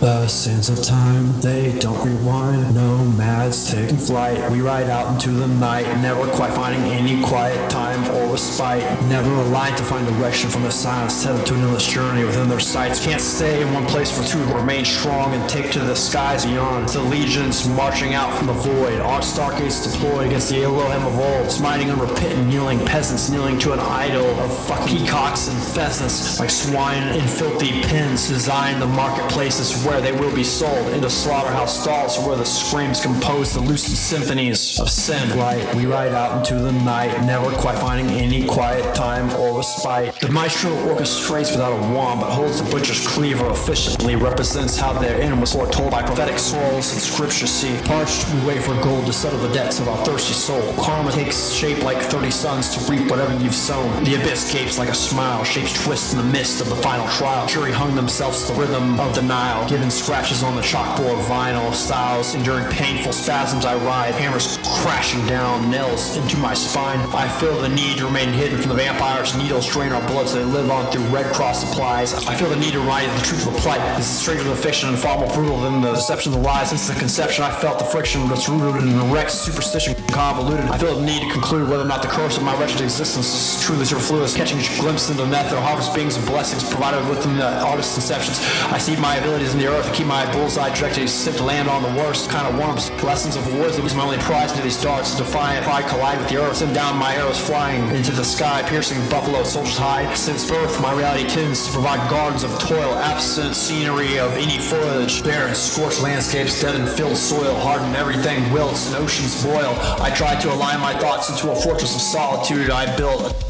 The sands of time, they don't rewind. Nomads taking flight. We ride out into the night, never quite finding any quiet time or respite. Never aligned to find direction from the silence, tethered to an endless journey within their sights. Can't stay in one place for too, remain strong and take to the skies beyond. The legions marching out from the void. Arc stargates deployed against the Elohim of old. Smiting unrepentant, kneeling peasants kneeling to an idol of fuck peacocks and pheasants like swine in filthy pens. Designed the marketplaces where they will be sold into slaughterhouse stalls where the screams compose the lucid symphonies of sin. Light, we ride out into the night, never quite finding any quiet time or respite. The maestro orchestrates without a wand, but holds the butcher's cleaver efficiently, represents how their end was foretold by prophetic scrolls and scripture see. Parched, we wait for gold to settle the debts of our thirsty soul. Karma takes shape like 30 suns to reap whatever you've sown. The abyss gapes like a smile, shapes twist in the midst of the final trial. Jury hung themselves to the rhythm of the Nile, giving scratches on the chalkboard vinyl styles, enduring painful spasms I ride, hammers crashing down, nails into my spine. I feel the need to remain hidden from the vampires, needles drain our blood so they live on through Red Cross supplies. I feel the need to write the truth of the plight. This is stranger than fiction and far more brutal than the deception of the lies. Since the conception, I felt the friction that's rooted in a wrecked superstition convoluted. I feel the need to conclude whether or not the curse of my wretched existence is truly superfluous, catching each glimpse into the net, or harvest beings and blessings provided within the artist's conceptions. I see my abilities in the earth, keep my bullseye directed, sit to land on the worst kind of worms. Lessons of wars, it was my only prize into these darts. Defiant pride collide with the earth, send down my arrows flying into the sky, piercing buffalo soldier's hide. Since birth, my reality tends to provide gardens of toil, absent scenery of any foliage, barren, scorched landscapes, dead and filled soil, hardened everything wilts and oceans boil. I try to align my thoughts into a fortress of solitude I built.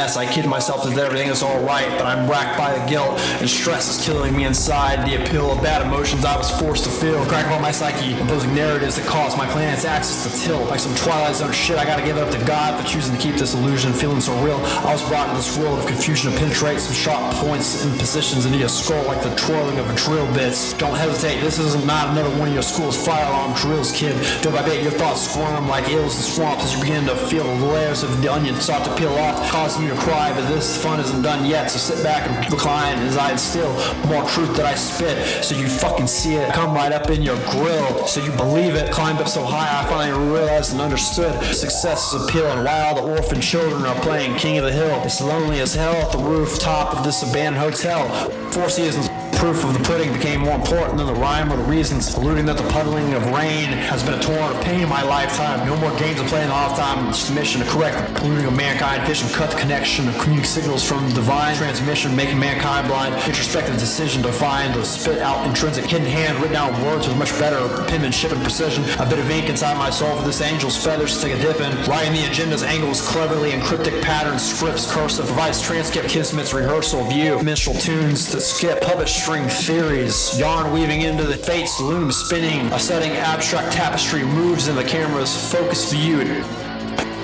Mess. I kid myself that everything is alright, but I'm racked by the guilt and stress is killing me inside. The appeal of bad emotions I was forced to feel. Crack on my psyche, imposing narratives that cost my planet's access to tilt. Like some Twilight Zone shit, I gotta give it up to God for choosing to keep this illusion feeling so real. I was brought into this world of confusion to penetrate some sharp points and positions into your skull like the twirling of a drill bits. Don't hesitate, this is not another one of your school's fire drills, kid. Don't I bet your thoughts squirm like ills and swamps as you begin to feel the layers of the onion start to peel off causing you to cry, but this fun isn't done yet. So sit back and recline as I instill more truth that I spit, so you fucking see it come right up in your grill, so you believe it. Climbed up so high, I finally realized and understood success is appeal and why all the orphan children are playing King of the Hill. It's lonely as hell at the rooftop of this abandoned hotel. Four seasons proof of the pudding became more important than the rhyme or the reasons, alluding that the puddling of rain has been a torrent of pain in my lifetime. No more games of playing off time, just a mission to correct the polluting of mankind, and cut the connection of communic signals from divine transmission, making mankind blind. Introspective decision to find the spit out intrinsic hidden hand, written out words with much better penmanship and precision. A bit of ink inside my soul for this angel's feathers to take a dip in. Writing the agenda's angles cleverly in cryptic patterns, scripts, cursive, provides transcript, kismet's rehearsal view, minstrel tunes to skip, puppet string theories, yarn weaving into the fates, loom spinning, a setting abstract tapestry moves in the camera's focus viewed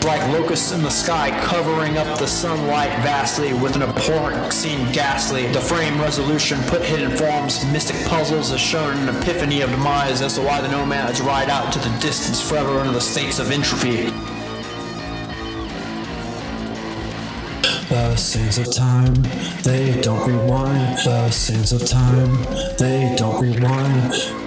like locusts in the sky covering up the sunlight vastly with an abhorrent scene ghastly. The frame resolution put hidden forms, mystic puzzles as shown an epiphany of demise as to why the nomads ride out to the distance forever into the states of entropy. The sands of time, they don't rewind. The sands of time, they don't rewind.